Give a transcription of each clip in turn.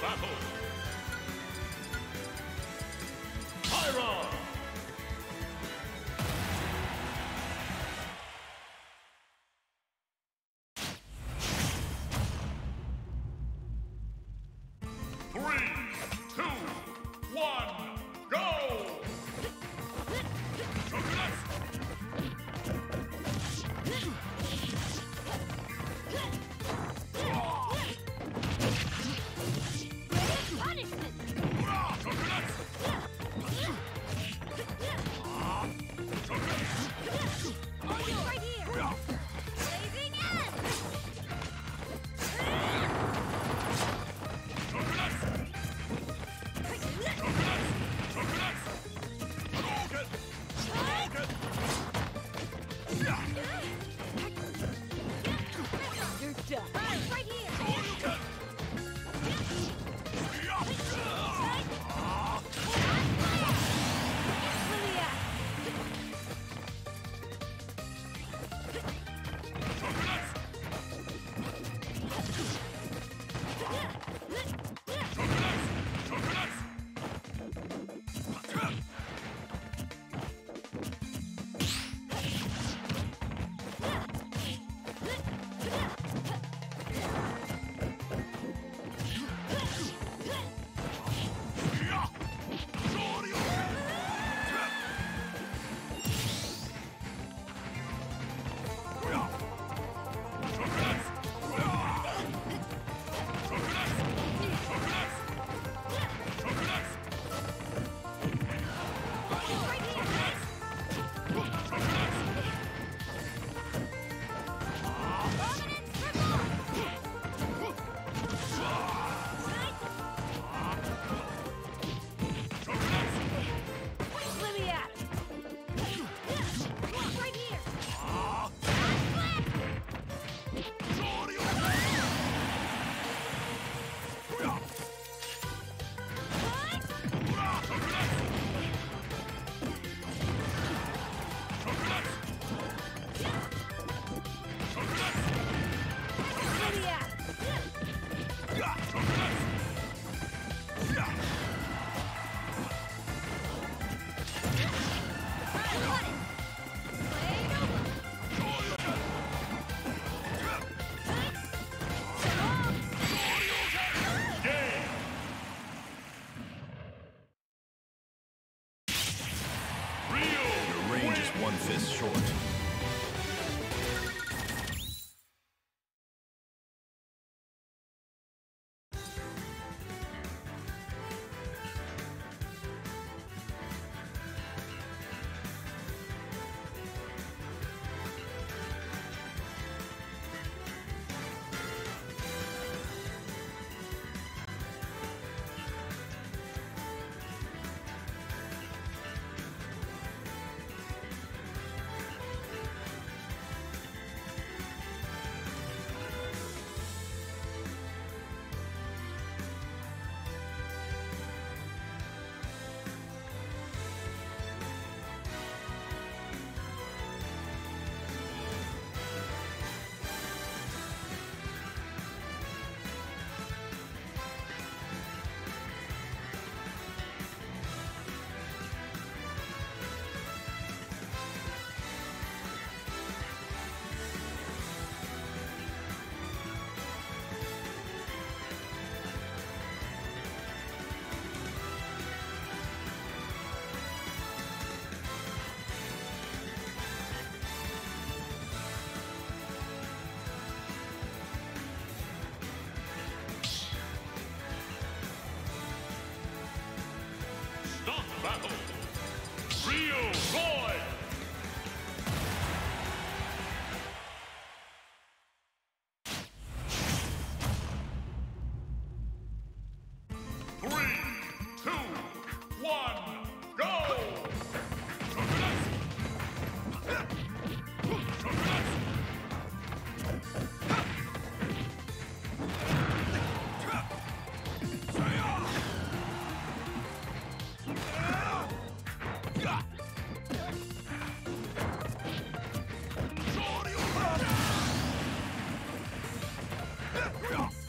battle. Your range is one fist short. Yeah.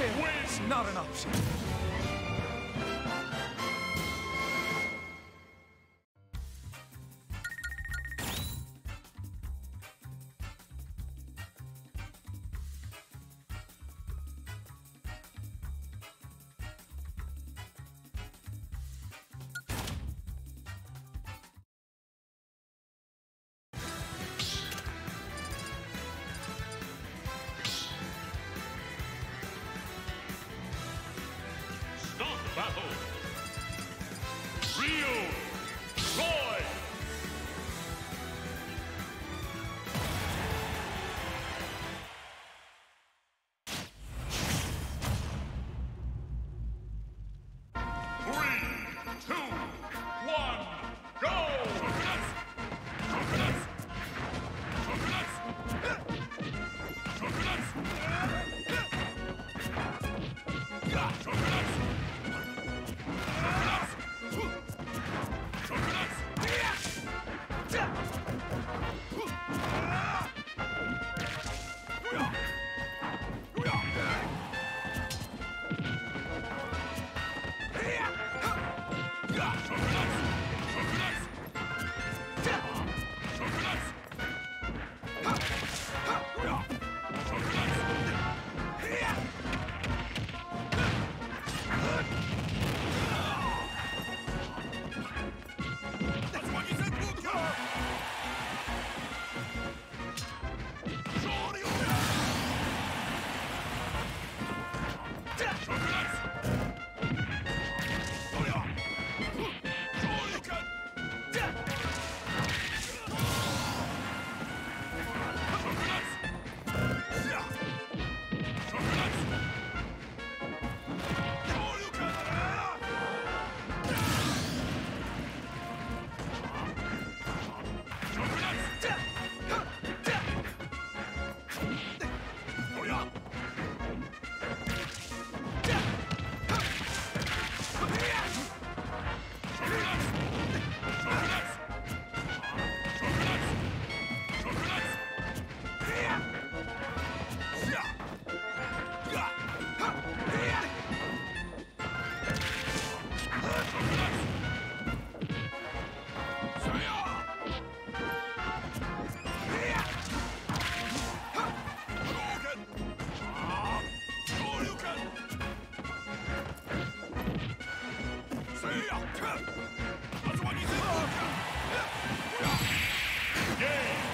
It's not an option. bajo. Yeah!